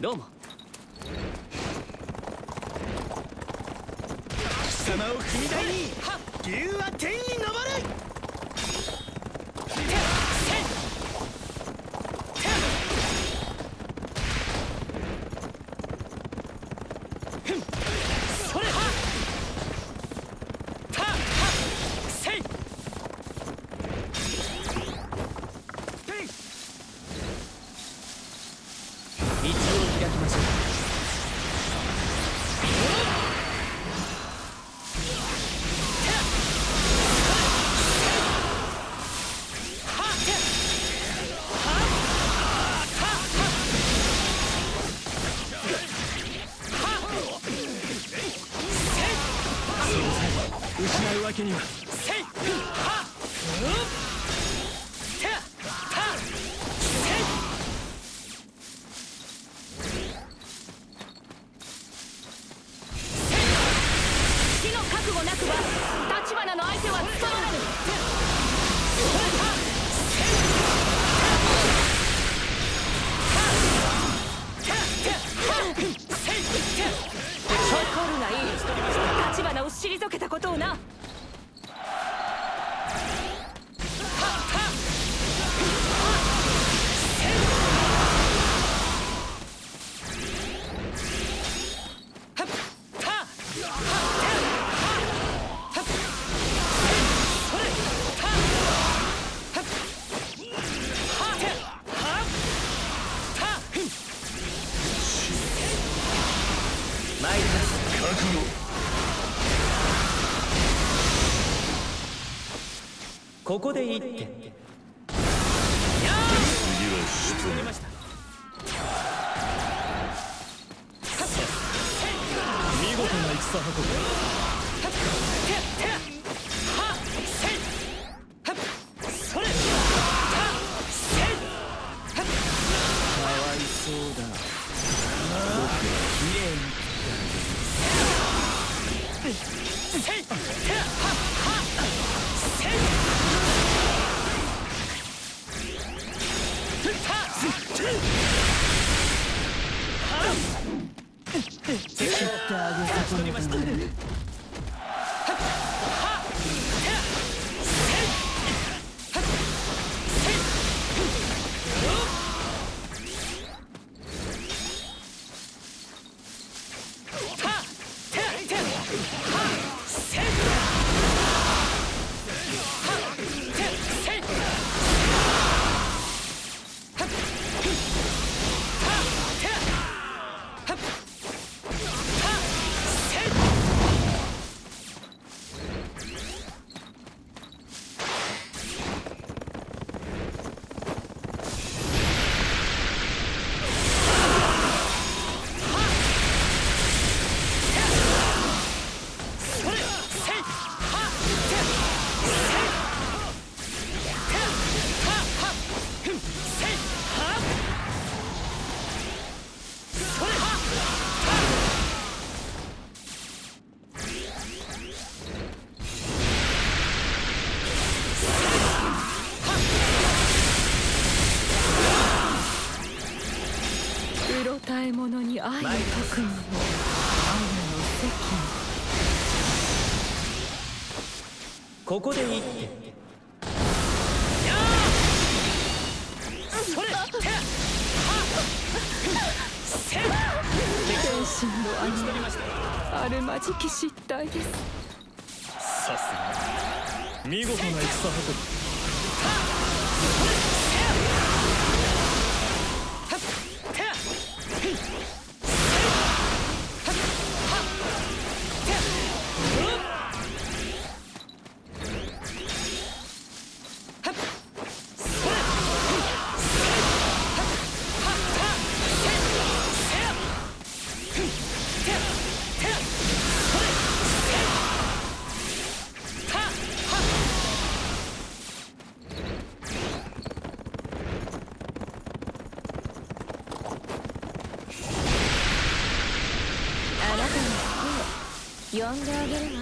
どうも。貴様を踏み台に竜は天に昇る。こで言って。こで一呼んであげるわ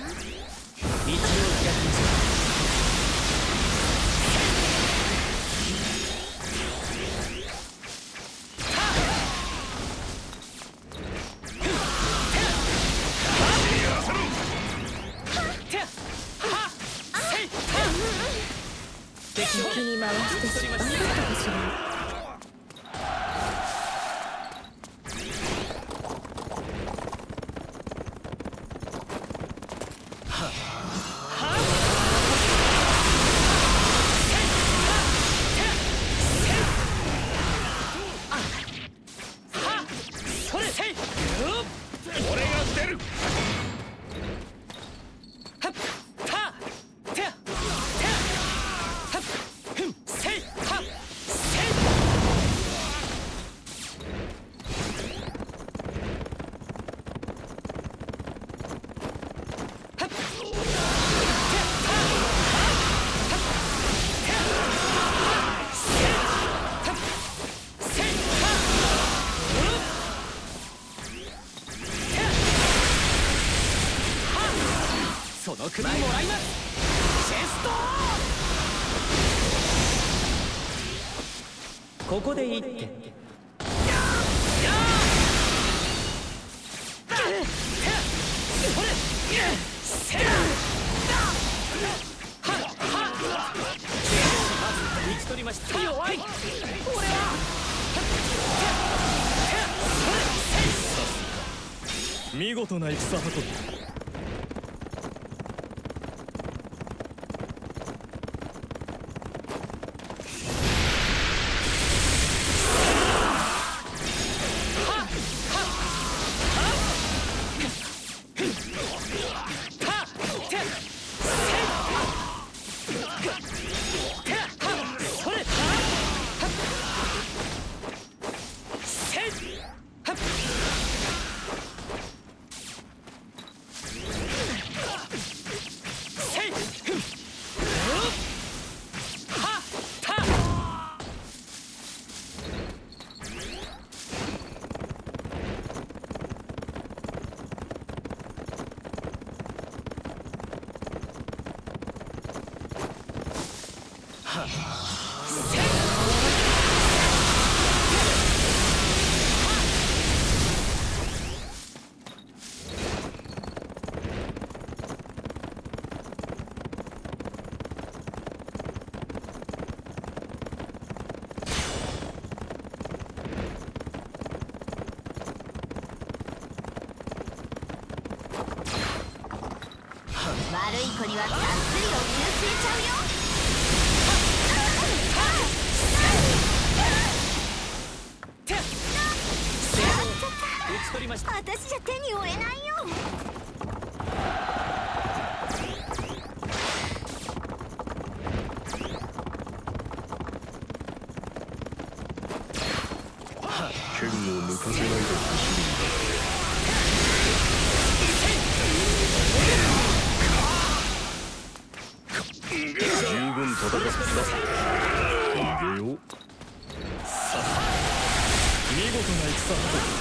見事な戦運びそれせいせいはった悪い子にはがっつりお灸据えちゃうよて打ち取りました私じゃ手に負えないよ剣を抜かせないでほしいんだ十分戦ってください逃げようさあ見事な戦運び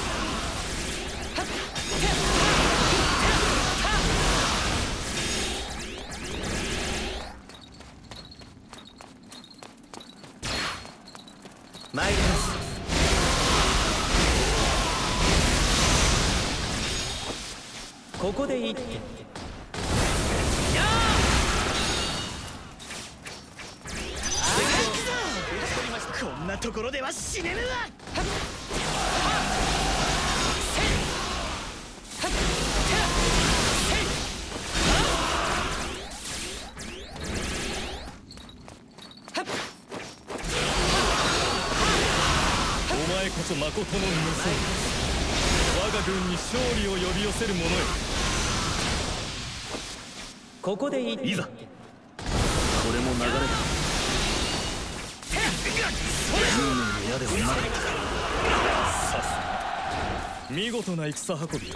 そ誠の無双我が軍に勝利を呼び寄せる者よここでいざ。これも流れだ。運命の矢ではない。さすが。見事な戦運び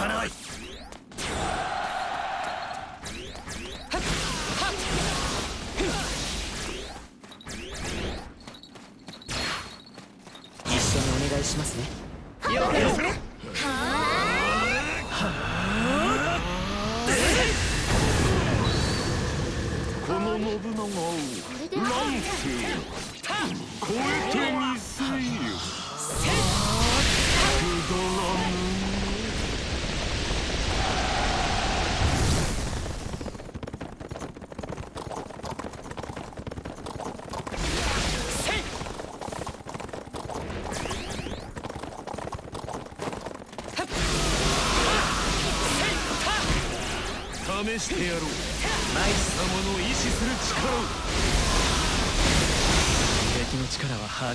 かない。一緒にお願いしますね。この信長をなん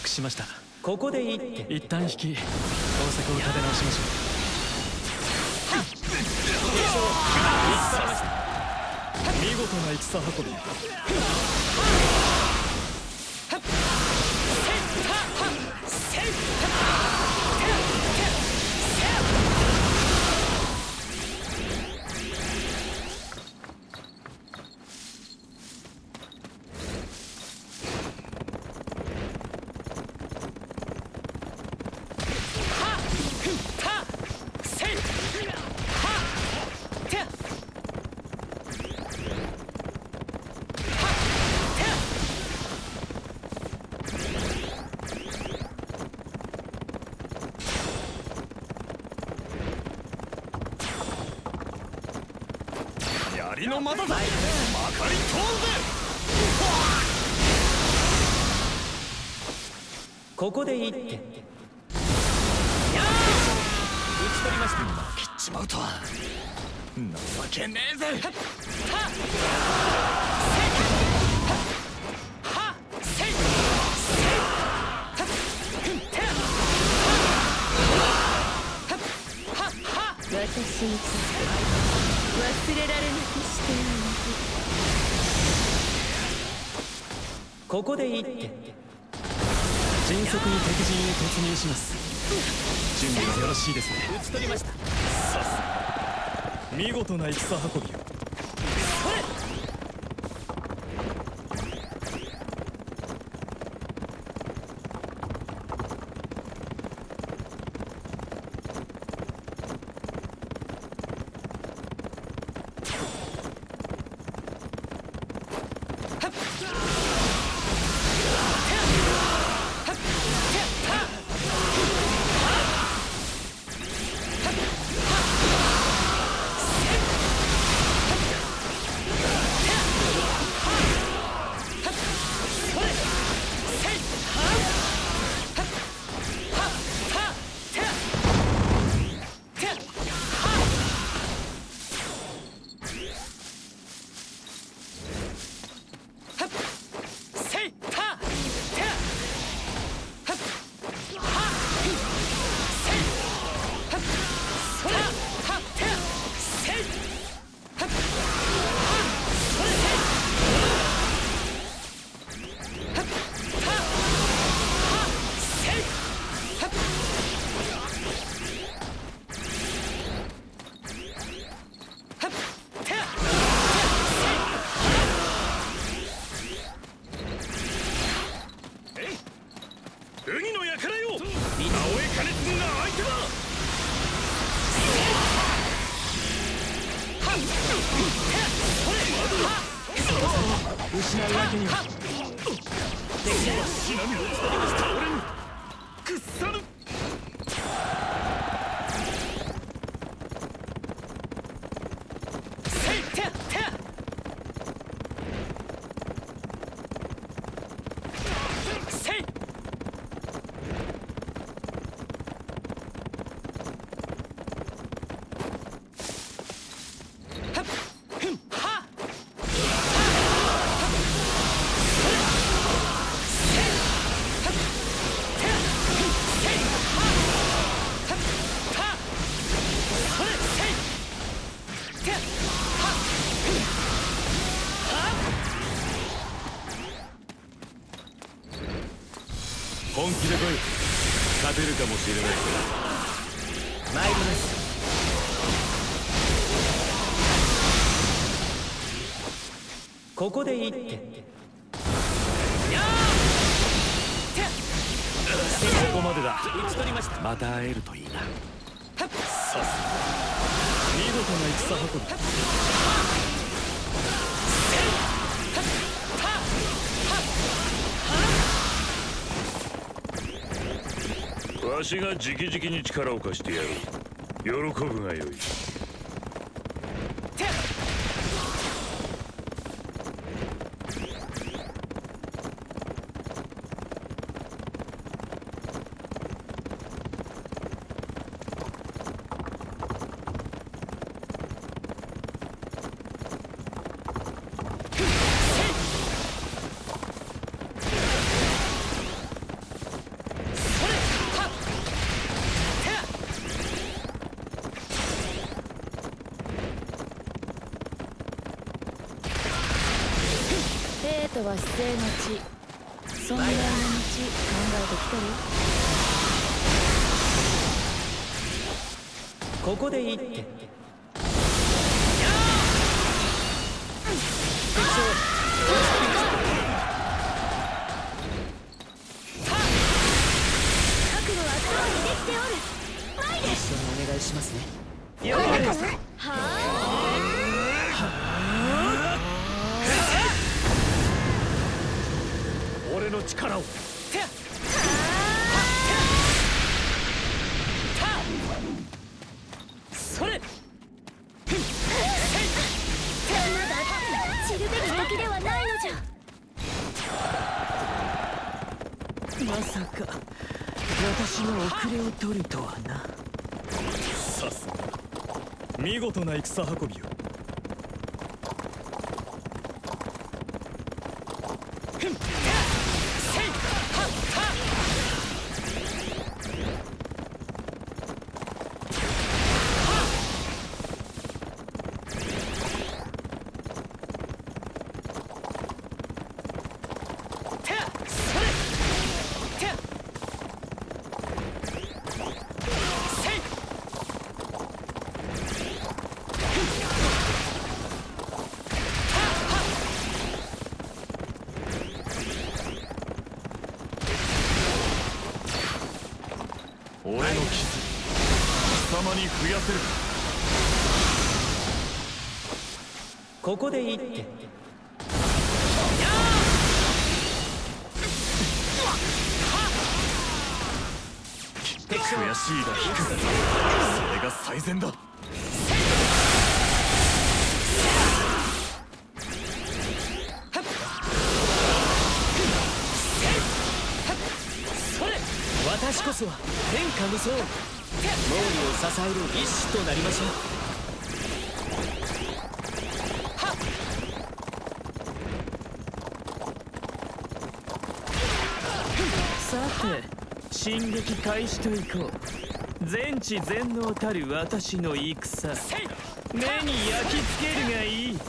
しました。ここでいいって。一旦引き工作を立て直しましょ見事な戦運び槍の股だ。まかり通ぜここでいいって。切っちまうとは情けねえぜ私について忘れられなくしてやるここでいいって。迅速に敵陣へ突入します。準備はよろしいですね。打ち取りました。見事な戦運びをるかもしれない参ります。ここでいいっ！て。ここまでだ。打ち取りました。また会えるとわしが直々に力を貸してやる。喜ぶがよい人は姿勢の地そんなの道考えてきてるここでいいって覚悟は通りできておる一緒にお願いしますね俺の力をてやそれ知るべき時ではないのじゃまさか私の遅れを取るとはなさすが見事な戦運びよてやそれてやせい俺の傷貴様に増やせるここでいいって。悔しいが引くそれが最善だ。私こそは天下無双支える一士となりましょう。さて進撃開始といこう。全知全能たる私の戦。目に焼き付けるがいい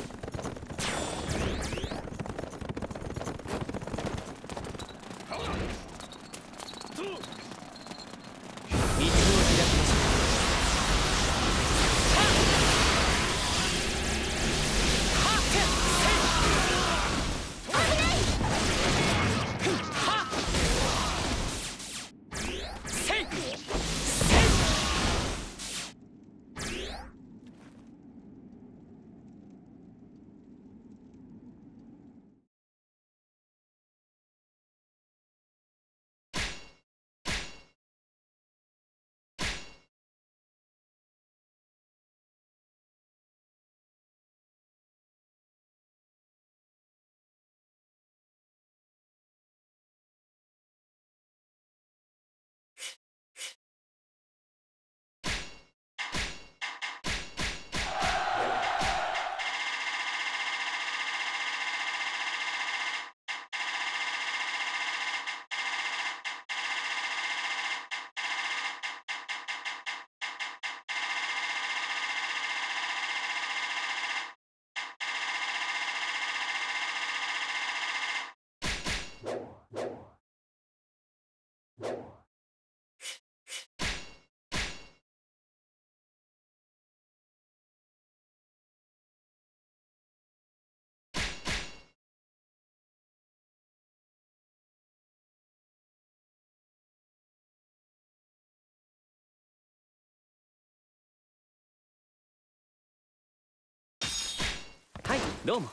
どうも。は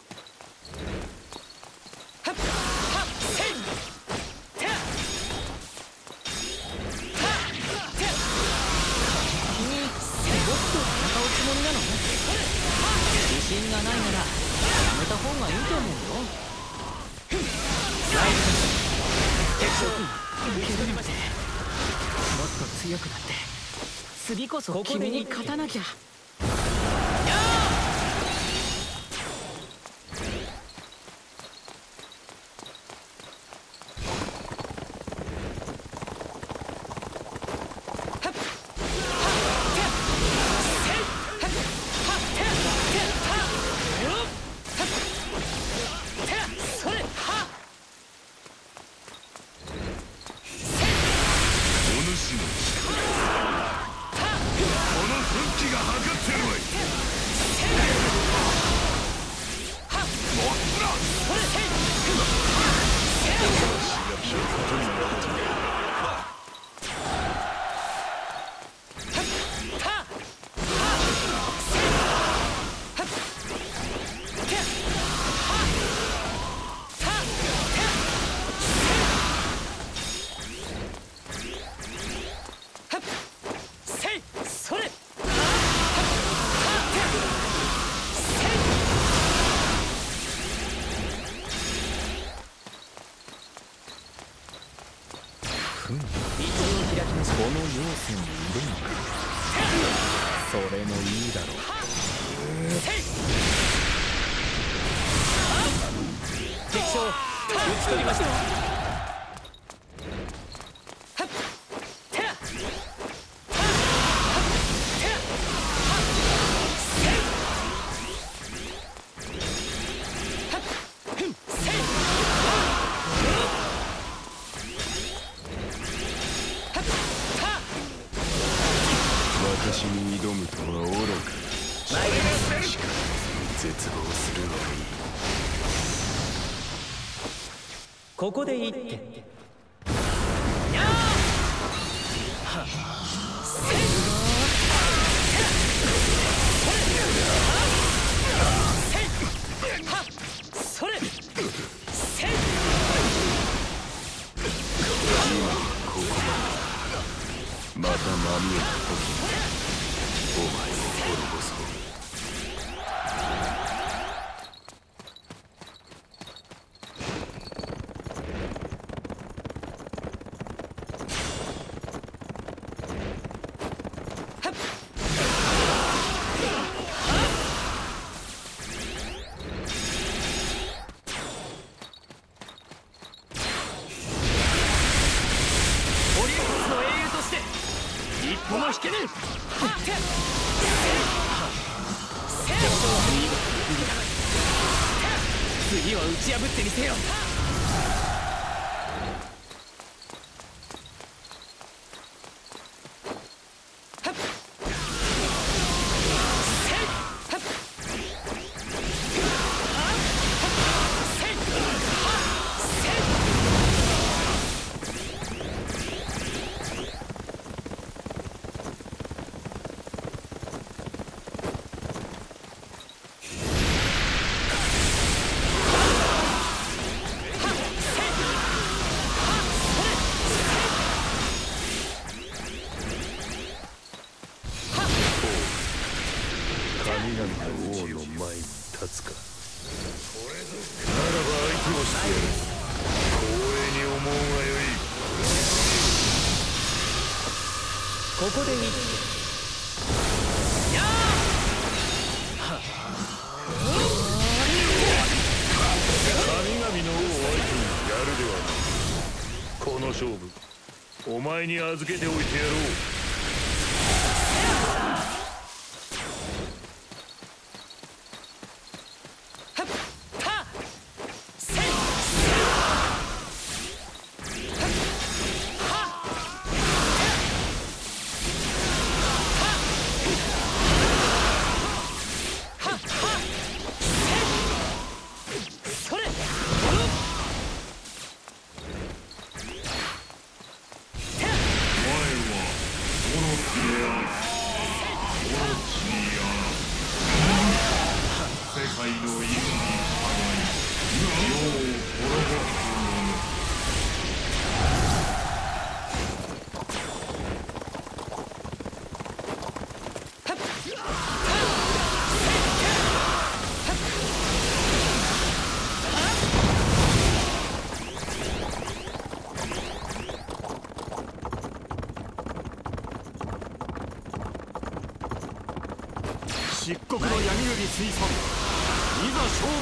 っはっせいてやはってや君僕と戦うつもりなの自信がないならやめた方がいいと思うよライブ敵将軍受け取りましてもっと強くなって次こそ君に勝たなきゃしに挑むとは愚か絶望するのがここで一手それまた波を吹き代に預けておいてやろう。水さんいざ勝負。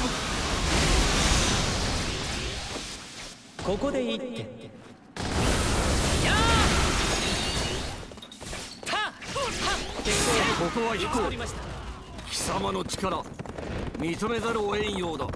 ここで一手やーたここは引こう貴様の力認めざるを得んようだ。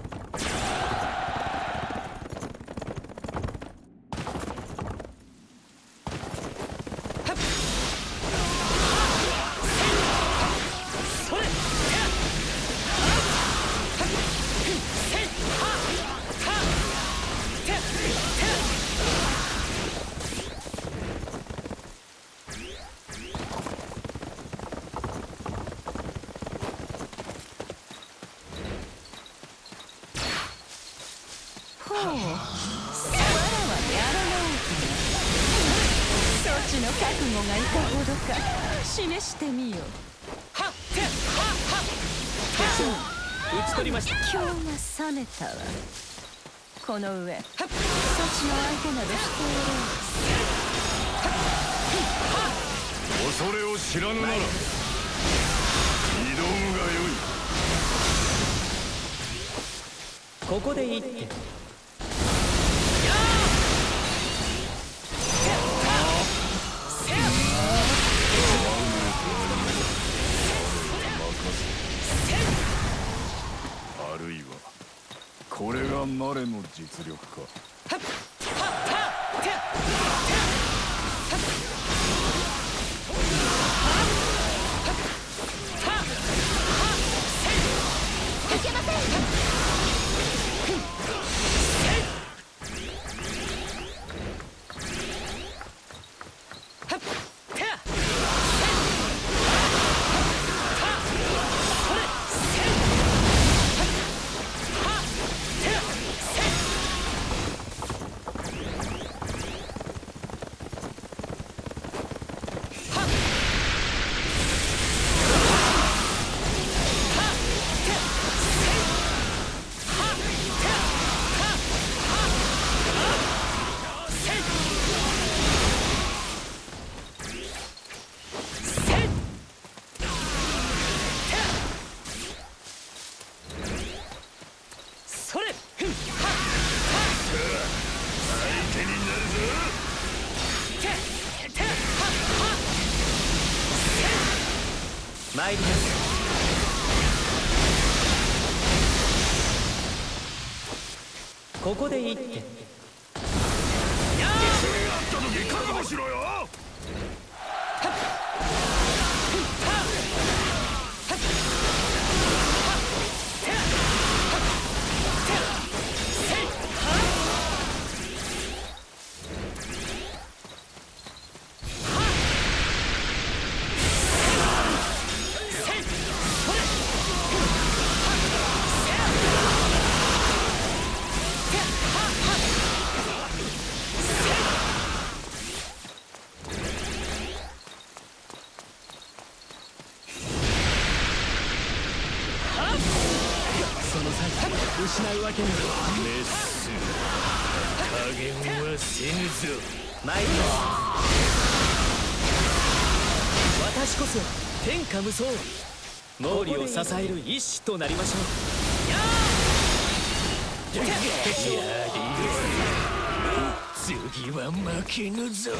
たわ。この上。そっちの相手などしておろう恐れを知らぬなら挑むがよい。ここで一手実力か。ここ参り私こそ天下無双。毛利を支える一子となりましょう。次は負けぬぞ。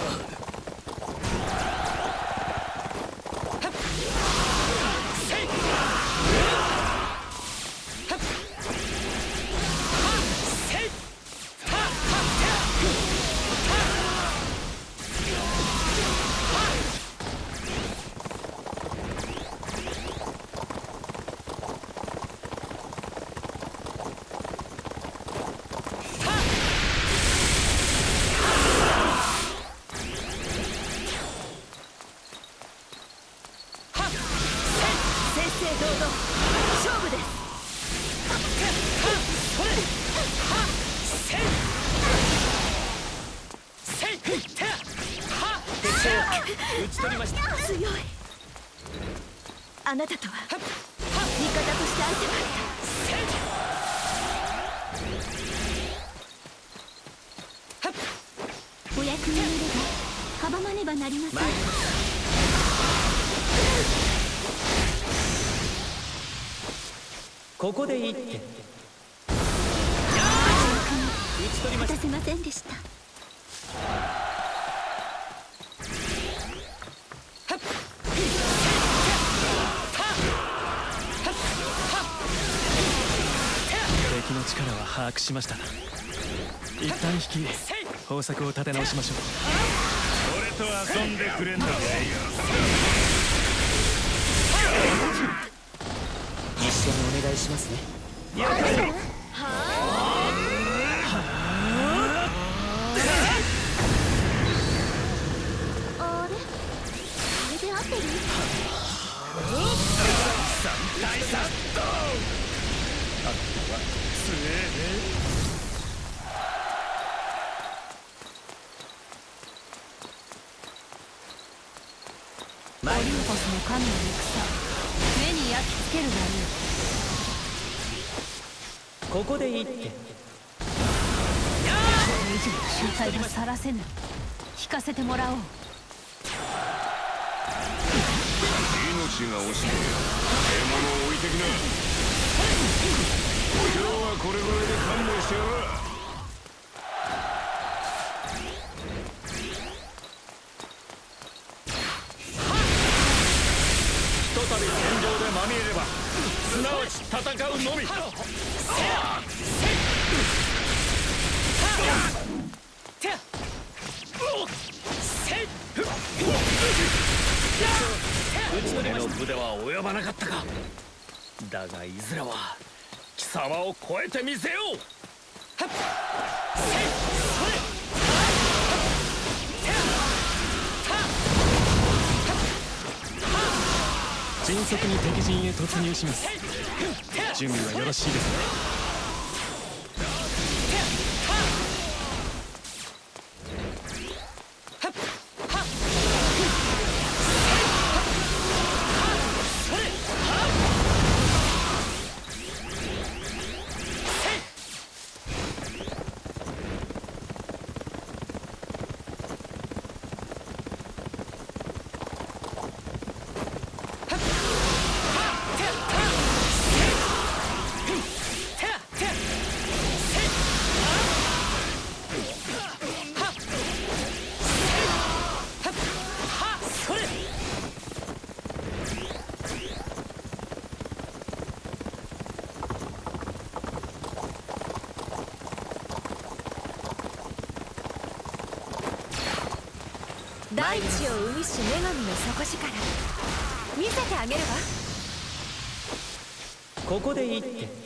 でいいって。打ち取りました果たせませんでした。敵の力は把握しました一旦引き方策を立て直しましょう。俺と遊んでくれんだぜ一緒にお願いしますね。あれ？これ？で合ってる大殺刀あとは強えねオリンポスの神の戦目に焼き付けるがいいここでいいって。正体をさらせぬ。引かせてもらおう。命が惜しければ獲物を置いてきな。今日はこれぐらいで勘弁してやろうひとたび戦場でまみれればすなわち戦うのみ俺の部では及ばなかったか。だがいずれは貴様を超えてみせよう。迅速に敵陣へ突入します。準備はよろしいですねてあげるわここでいいって。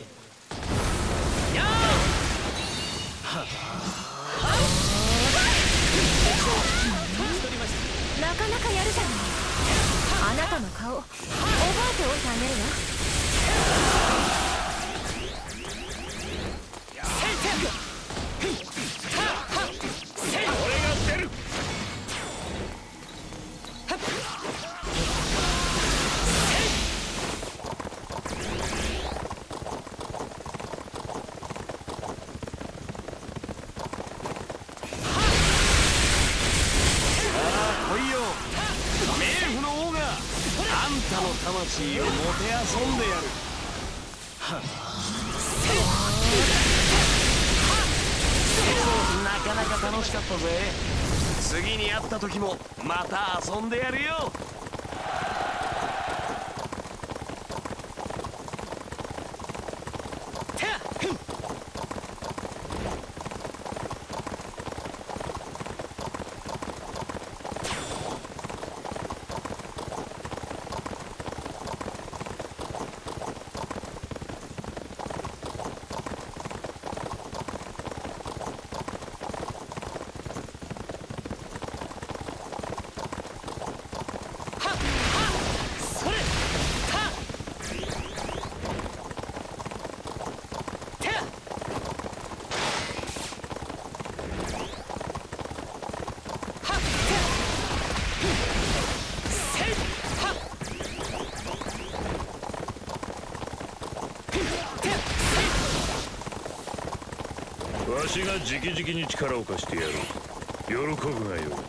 遊んでやるよ。わしが直々に力を貸してやる喜ぶがよ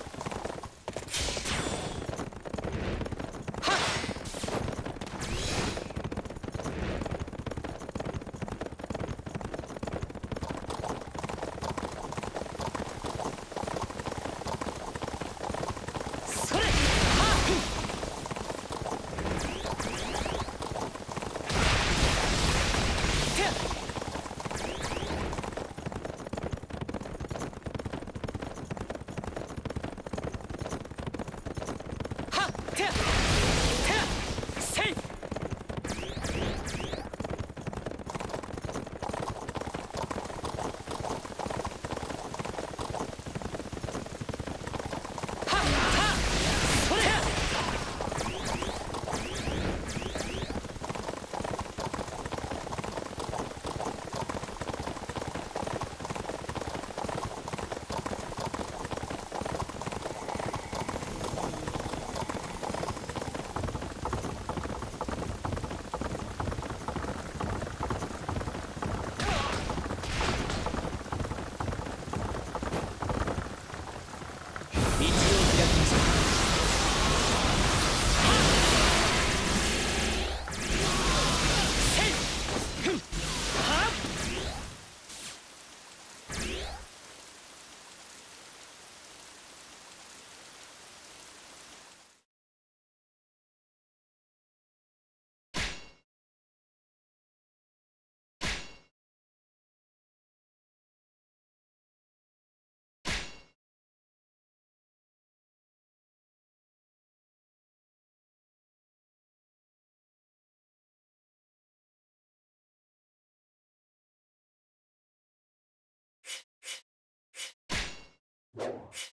you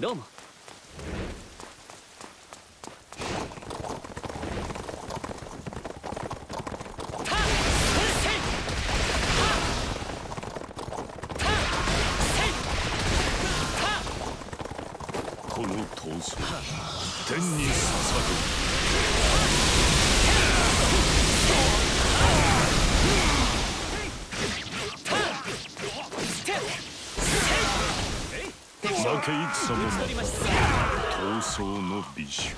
どうも。この闘争天にけ戦もまた争の美酒。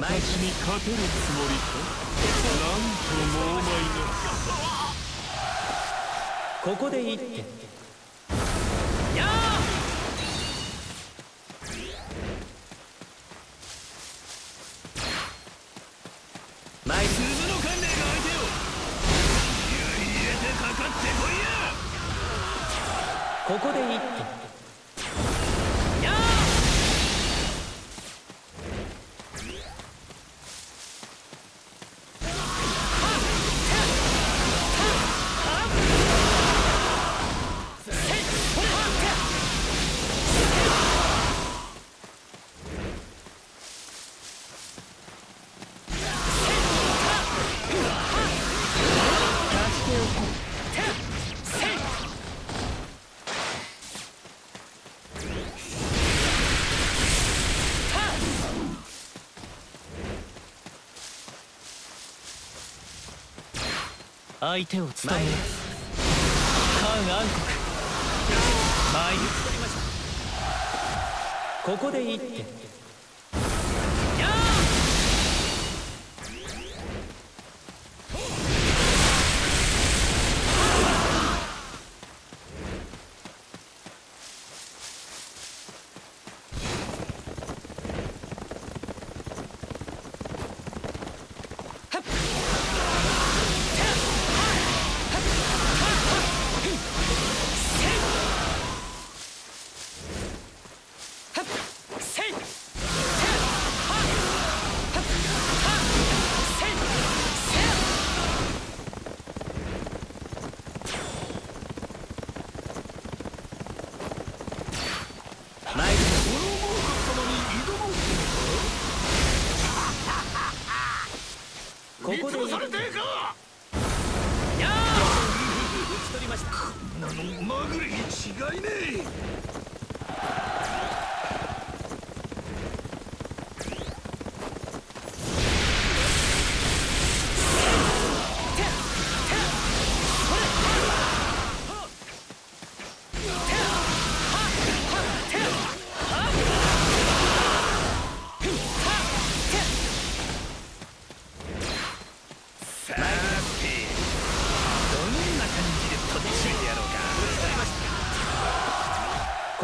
私に勝てるつもりかなんともお前がここでいい相手を務める。韓暗黒。参るここで一手。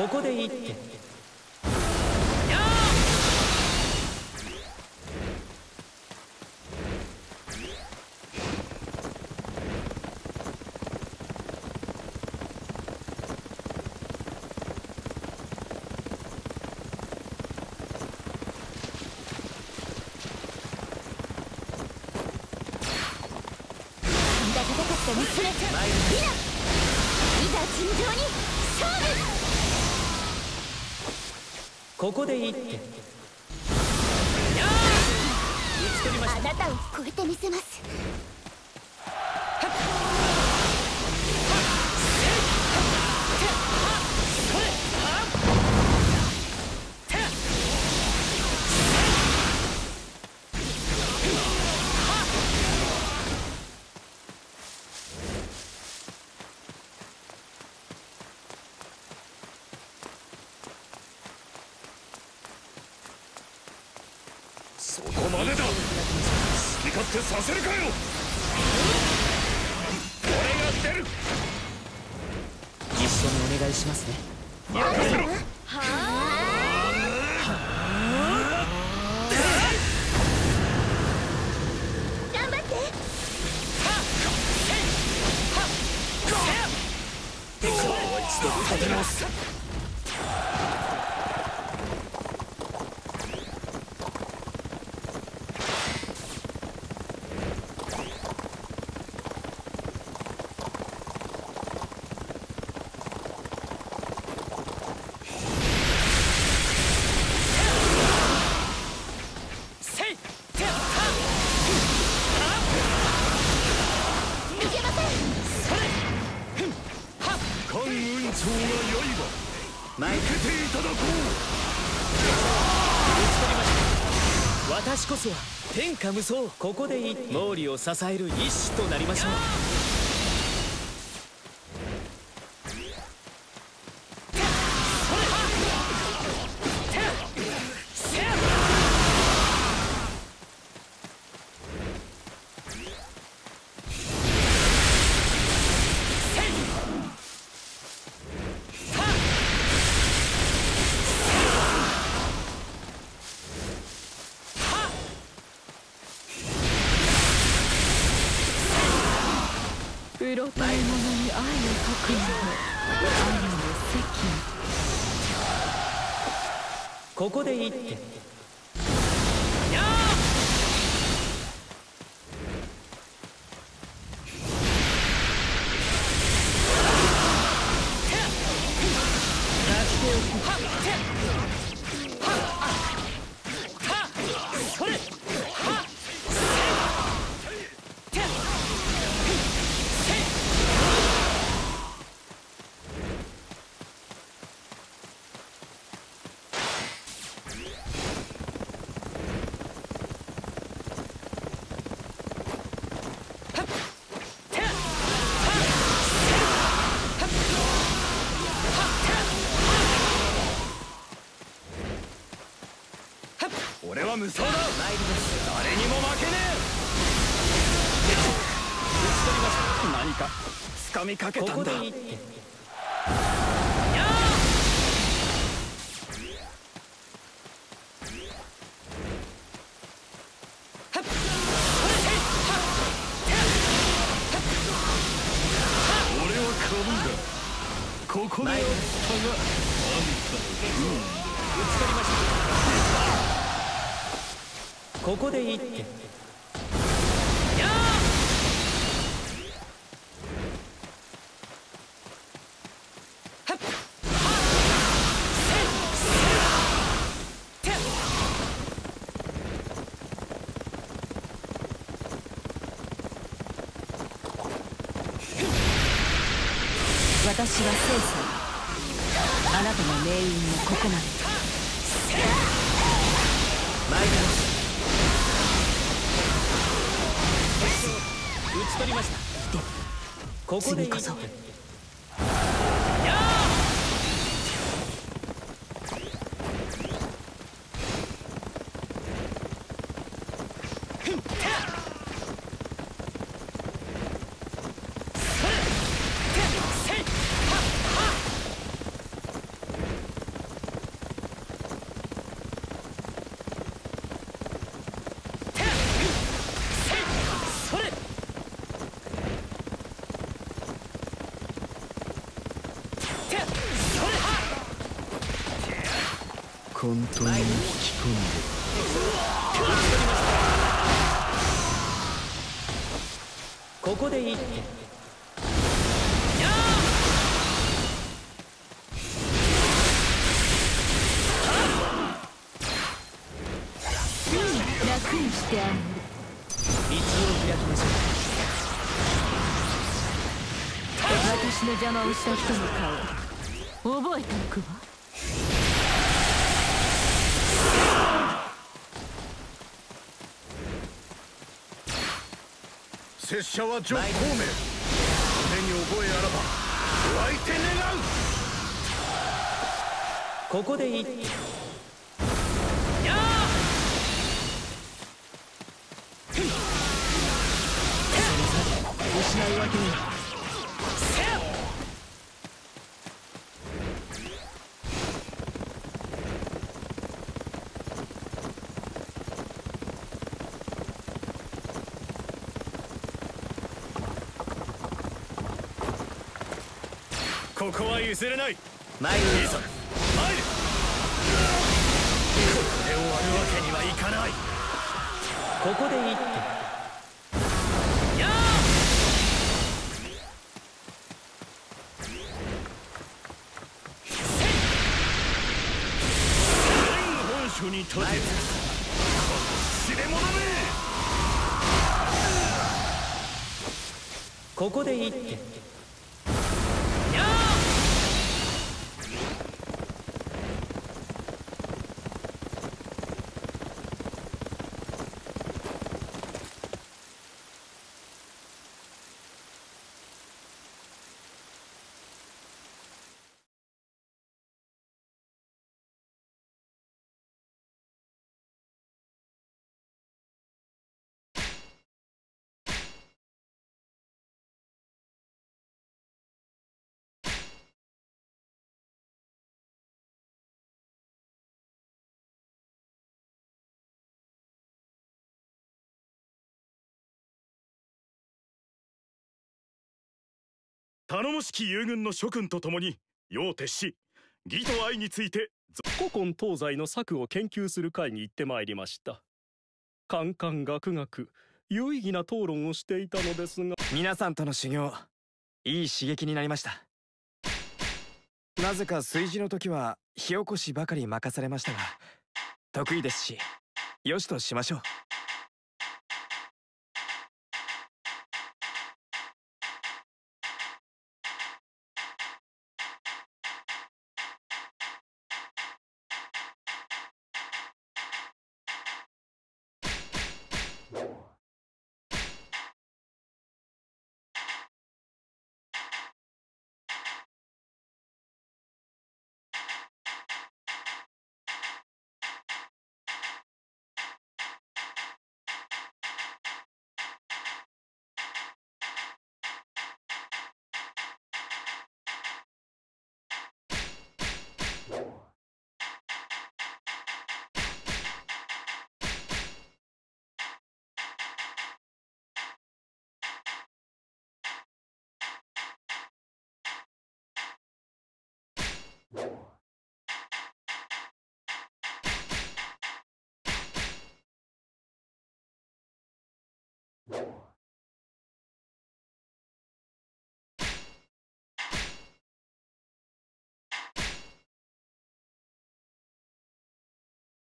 ここでいここでいいそこまでだ。好き勝手させるかよ。俺が出る。一緒にお願いしますね。任せろ。頑張って。一度立て直す無双ここでいい。毛利を支える一士となりましょう。ここで一手。あなたの命運もここまで。参ります討ち取りましたここでいいって次こそれてそれ混沌に引き込んでここでい。いっ。て楽にしてあげる。一応開きましょ私の邪魔をした人も顔覚えておくわ拙者はジョ・コーメ胸に覚えあらば湧いて願う。うここでいいって失うわけにはここは譲れない。参ります参る。これで終わるわけにはいかない。ここでいいって。本書に立て。知れ者め。ここでいい頼もしき友軍の諸君と共に世を徹し義と愛について古今東西の策を研究する会に行ってまいりました。カンカンガクガク有意義な討論をしていたのですが皆さんとの修行いい刺激になりました。なぜか炊事の時は火起こしばかり任されましたが得意ですしよしとしましょう。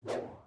う